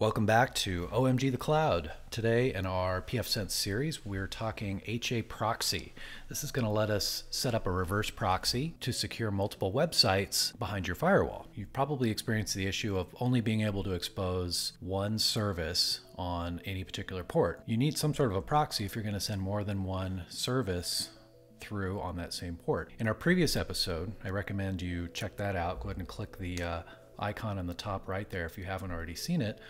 Welcome back to OMG the Cloud. Today in our pfSense series, we're talking HA proxy. This is going to let us set up a reverse proxy to secure multiple websites behind your firewall. You've probably experienced the issue of only being able to expose one service on any particular port. You need some sort of a proxy if you're going to send more than one service through on that same port. In our previous episode, I recommend you check that out. Go ahead and click the uh, icon on the top right there if you haven't already seen it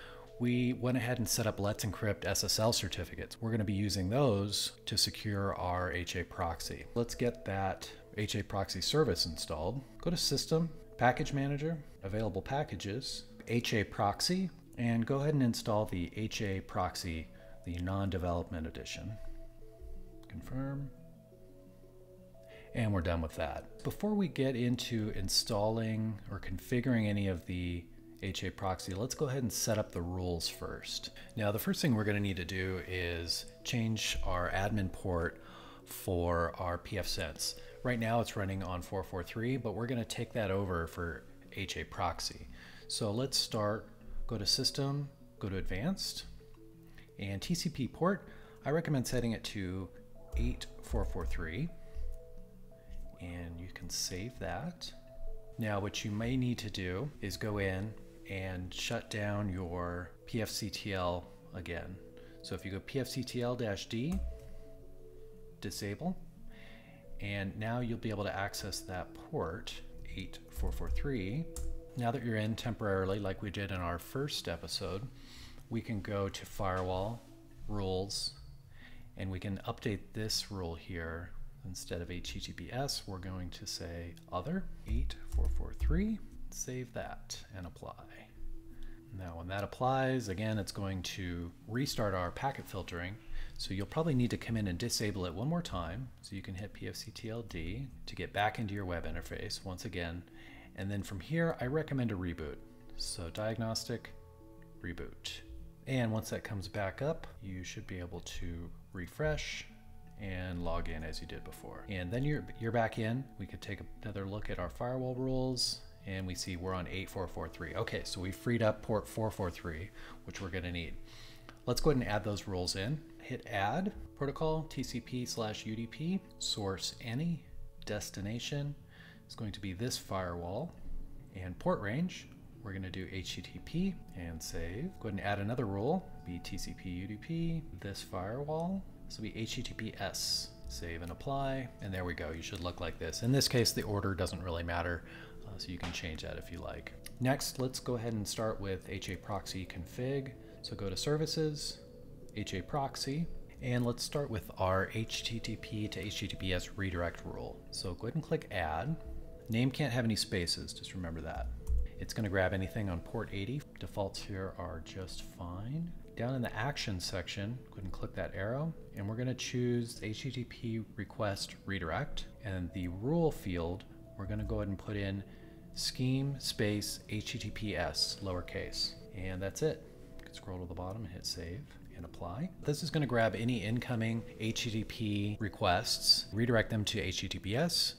we went ahead and set up Let's Encrypt SSL certificates. We're going to be using those to secure our HA proxy. Let's get that HA proxy service installed. Go to System, Package Manager, Available Packages, HA Proxy, and go ahead and install the HA Proxy, the non-development edition. Confirm. And we're done with that. Before we get into installing or configuring any of the HA proxy, let's go ahead and set up the rules first. Now, the first thing we're going to need to do is change our admin port for our pfSense. Right now it's running on 443, but we're going to take that over for HA proxy. So let's start, go to System, go to Advanced, and TCP port, I recommend setting it to 8443, and you can save that. Now, what you may need to do is go in and shut down your pfctl again. So if you go pfctl-d, disable, and now you'll be able to access that port 8443. Now that you're in temporarily, like we did in our first episode, we can go to firewall, rules, and we can update this rule here. Instead of HTTPS, we're going to say other 8443 save that and apply. Now when that applies, again, it's going to restart our packet filtering. So you'll probably need to come in and disable it one more time. So you can hit pfctld to get back into your web interface once again. And then from here, I recommend a reboot. So diagnostic, reboot. And once that comes back up, you should be able to refresh and log in as you did before. And then you're, you're back in. We could take another look at our firewall rules and we see we're on 8443. Okay, so we freed up port 443, which we're gonna need. Let's go ahead and add those rules in. Hit add, protocol, TCP slash UDP, source any, destination is going to be this firewall, and port range, we're gonna do HTTP and save. Go ahead and add another rule, be TCP UDP, this firewall, this will be HTTPS. Save and apply, and there we go. You should look like this. In this case, the order doesn't really matter Uh, so you can change that if you like. Next, let's go ahead and start with HA proxy config. So go to services, HA proxy, and let's start with our HTTP to HTTPS redirect rule. So go ahead and click add. Name can't have any spaces, just remember that. It's going to grab anything on port 80. Defaults here are just fine. Down in the action section, go ahead and click that arrow, and we're going to choose HTTP request redirect. And the rule field, we're going to go ahead and put in scheme space HTTPS lowercase. And that's it. You can scroll to the bottom and hit save and apply. This is going to grab any incoming HTTP requests, redirect them to HTTPS,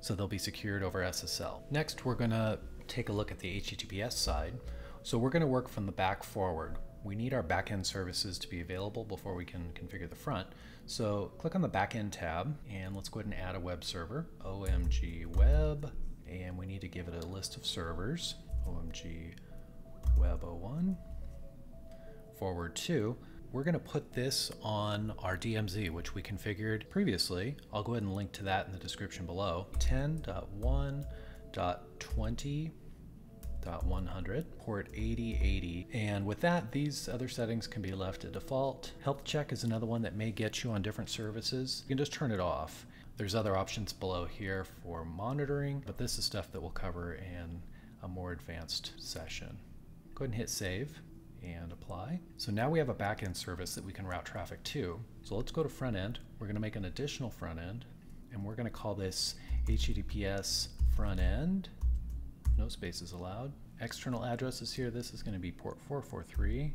so they'll be secured over SSL. Next, we're going to take a look at the HTTPS side. So we're going to work from the back forward. We need our backend services to be available before we can configure the front. So click on the backend tab and let's go ahead and add a web server, OMG web and we need to give it a list of servers, OMG Web 01, forward 2. We're going to put this on our DMZ, which we configured previously. I'll go ahead and link to that in the description below. 10.1.20.100, port 8080. And with that, these other settings can be left at default. Health check is another one that may get you on different services. You can just turn it off. There's other options below here for monitoring, but this is stuff that we'll cover in a more advanced session. Go ahead and hit save and apply. So now we have a backend service that we can route traffic to. So let's go to front end. We're going to make an additional front end and we're going to call this HTTPS front end. No spaces allowed. External addresses here. This is going to be port 443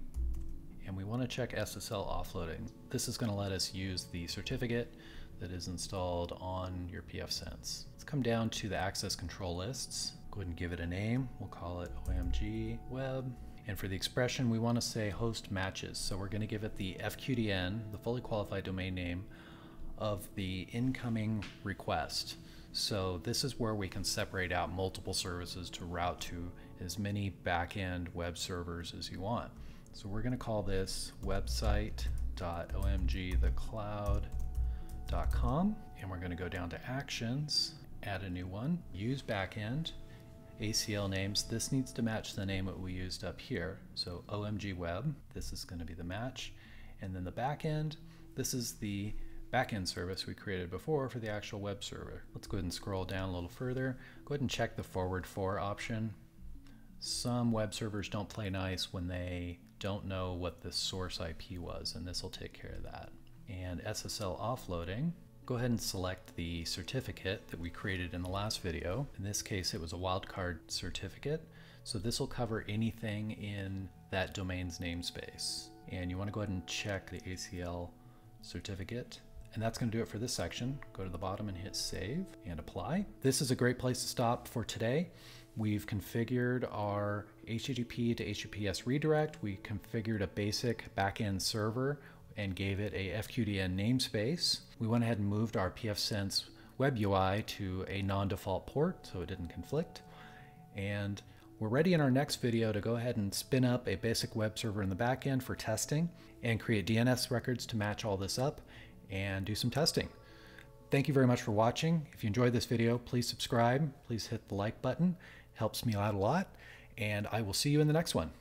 and we want to check SSL offloading. This is going to let us use the certificate that is installed on your pfSense. Let's come down to the access control lists. Go ahead and give it a name. We'll call it OMG Web. And for the expression, we want to say host matches. So we're going to give it the FQDN, the fully qualified domain name, of the incoming request. So this is where we can separate out multiple services to route to as many backend web servers as you want. So we're going to call this website.omgthecloud.com and we're going to go down to actions, add a new one, use backend, ACL names. This needs to match the name that we used up here. So OMG Web, this is going to be the match. And then the backend, this is the backend service we created before for the actual web server. Let's go ahead and scroll down a little further. Go ahead and check the forward for option. Some web servers don't play nice when they don't know what the source IP was, and this will take care of that. And SSL offloading, go ahead and select the certificate that we created in the last video. In this case, it was a wildcard certificate. So this will cover anything in that domain's namespace. And you want to go ahead and check the ACL certificate. And that's going to do it for this section. Go to the bottom and hit save and apply. This is a great place to stop for today. We've configured our HTTP to HTTPS redirect. We configured a basic backend server and gave it a FQDN namespace. We went ahead and moved our pfSense web UI to a non-default port so it didn't conflict. And we're ready in our next video to go ahead and spin up a basic web server in the backend for testing and create DNS records to match all this up and do some testing. Thank you very much for watching. If you enjoyed this video, please subscribe. Please hit the like button. It helps me out a lot. And I will see you in the next one.